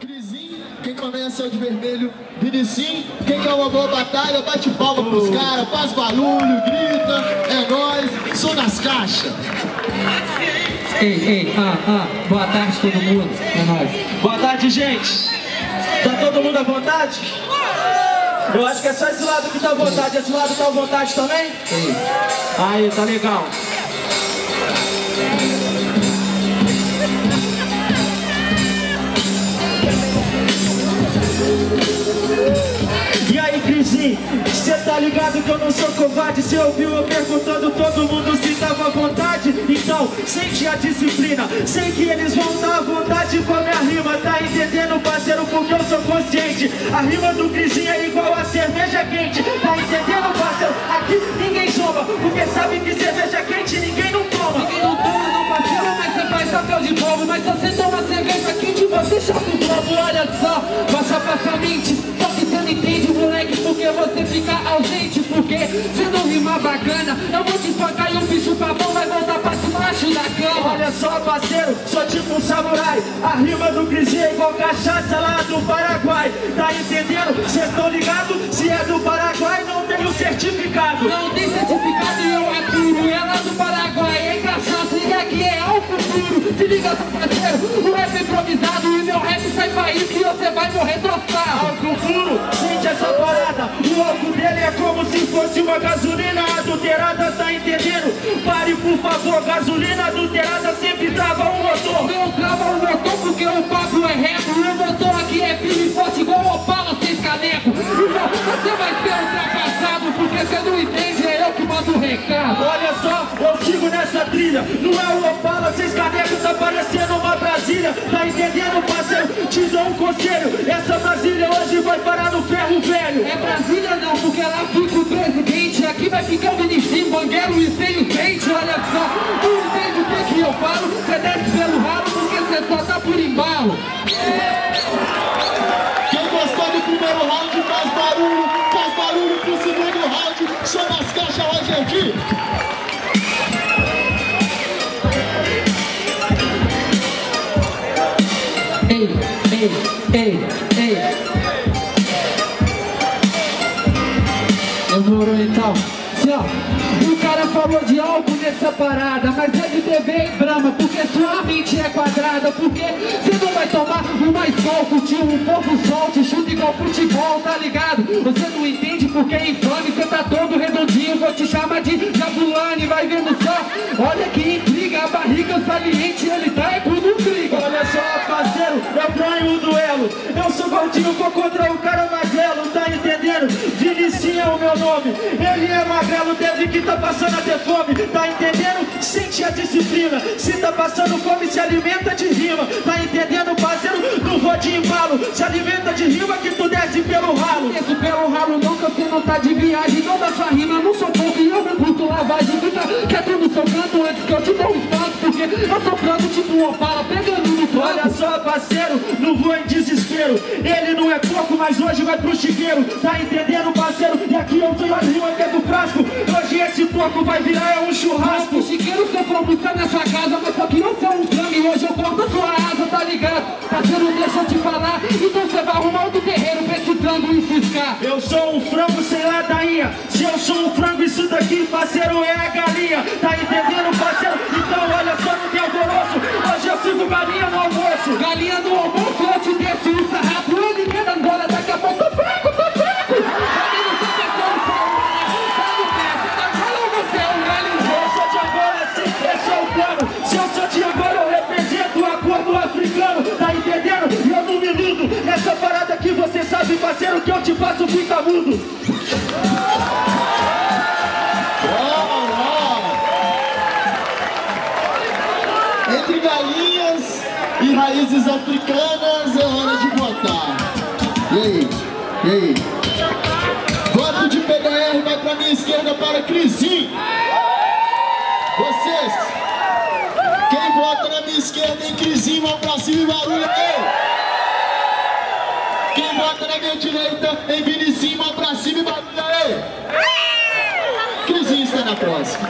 Crisim, quem começa é o de vermelho. Vinicim, quem quer uma boa batalha, bate palma pros caras, faz barulho, grita, é nóis, som nas caixas. Ei, ei, ah, ah, boa tarde todo mundo, é nóis. Boa tarde, gente. Tá todo mundo à vontade? Eu acho que é só esse lado que tá à vontade. Esse lado tá à vontade também? Ei, Aí, tá legal. Crisinho, cê tá ligado que eu não sou covarde. Cê ouviu eu perguntando todo mundo se tava à vontade? Então, sente a disciplina Sei que eles vão dar vontade com a minha rima. Tá entendendo, parceiro, porque eu sou consciente. A rima do Crisinho é igual a cerveja quente. Tá entendendo, parceiro? Aqui ninguém soma Porque sabe que cerveja quente ninguém não toma. Ninguém não toma, não parceiro, mas você faz papel de bobo. Mas se você toma cerveja quente, você chapa o globo Olha só, passa pra sua mente você fica ausente Porque você não rima bacana Eu vou te espancar e o bicho papão vai voltar pra debaixo da cama. Olha só, parceiro, sou tipo um samurai. A rima do Crisinho é igual cachaça lá do Paraguai. Tá entendendo? Cês tão ligado? Se é do Paraguai, não tem o certificado. Não tem certificado e eu aturo Ela do Paraguai. É cachaça e aqui é álcool puro Se liga, dele é como se fosse uma gasolina adulterada, tá entendendo? Pare, por favor, gasolina adulterada sempre trava o motor. Não trava o motor porque o papo é reto. O motor aqui é firme e forte igual Opala sem caneco. Então você vai ser ultrapassado Porque você não entende, é eu que mando o recado. Olha só, eu sigo nessa trilha. Não é o Opala, seis canecos, tá parecendo uma Brasília. Tá entendendo, parceiro? Te dou um conselho. Essa Brasília hoje vai parar no ferro velho. É Brasília fica o presidente Aqui vai ficar o ministrinho, bangueiro e sem o dente Olha só, não entende o que que eu falo? Você desce pelo ralo porque você só tá por embalo. Quem gostou do primeiro round faz barulho, faz barulho pro segundo round, som nas caixas hoje aqui. Ei, ei, ei, ei Demorou então Assim, ó, o cara falou de algo nessa parada Mas deve beber em brama Porque sua mente é quadrada Porque você não vai tomar um mais pouco Tio, um pouco solte Chuta igual futebol, tá ligado? Você não entende porque é infame Você tá todo redondinho Vou te chamar de Jabulani Vai vendo só Olha que intriga A barriga saliente Ele ganho o duelo Eu sou gordinho, vou contra o cara magrelo Tá entendendo? Vinicinho é o meu nome. Ele é magrelo, deve que tá passando até fome Tá entendendo? Sente a disciplina. Se tá passando fome, se alimenta de rima. Tá entendendo, parceiro? Não vou de embalo. Se alimenta de rima que tu desce pelo ralo. Desço pelo ralo não que você não tá de viagem. Não da sua rima, não sou pouco e eu não curto lavagem. Fica quieto no seu canto antes que eu te dou um espaço Porque eu sou pronto tipo opala pegando parceiro, não vou em desespero. Ele não é pouco, mas hoje vai pro chiqueiro. Tá entendendo, parceiro? E aqui eu tenho a rima que é do frasco. Hoje esse porco vai virar é um churrasco. O chiqueiro você for buscar nessa casa Mas só que eu sou um frango e hoje eu corto a sua asa, tá ligado? Parceiro, deixa eu te falar. Então você vai arrumar outro terreiro pra esse frango enfiscar Eu sou um frango sem ladainha. Se eu sou um frango, isso daqui, parceiro, é a galinha. Tá entendendo, parceiro? Então olha só, não tem alvoroço Hoje eu sigo galinha almoço Galinha no almoço, eu te desço o sarrafo Ele quer Angola, daqui a pouco eu fraco, tô fraco. Aqui no seu pessoal, no pé Você falando, você galinho Eu sou de Angola, sim, esse o plano. Se eu sou de Angola, eu represento a cor do africano. Tá entendendo? E eu não me iludo. Nessa parada que você sabe, parceiro, que eu te faço fica mudo. Entre galinhas e raízes africanas é hora de votar. E aí? E aí? Voto de PDR vai pra minha esquerda para Crisim. Vocês, quem vota na minha esquerda em Crisim, mão pra cima e barulho aí. Quem vota na minha direita em Vinicim, mão pra cima e barulho aí. Crisim está na próxima.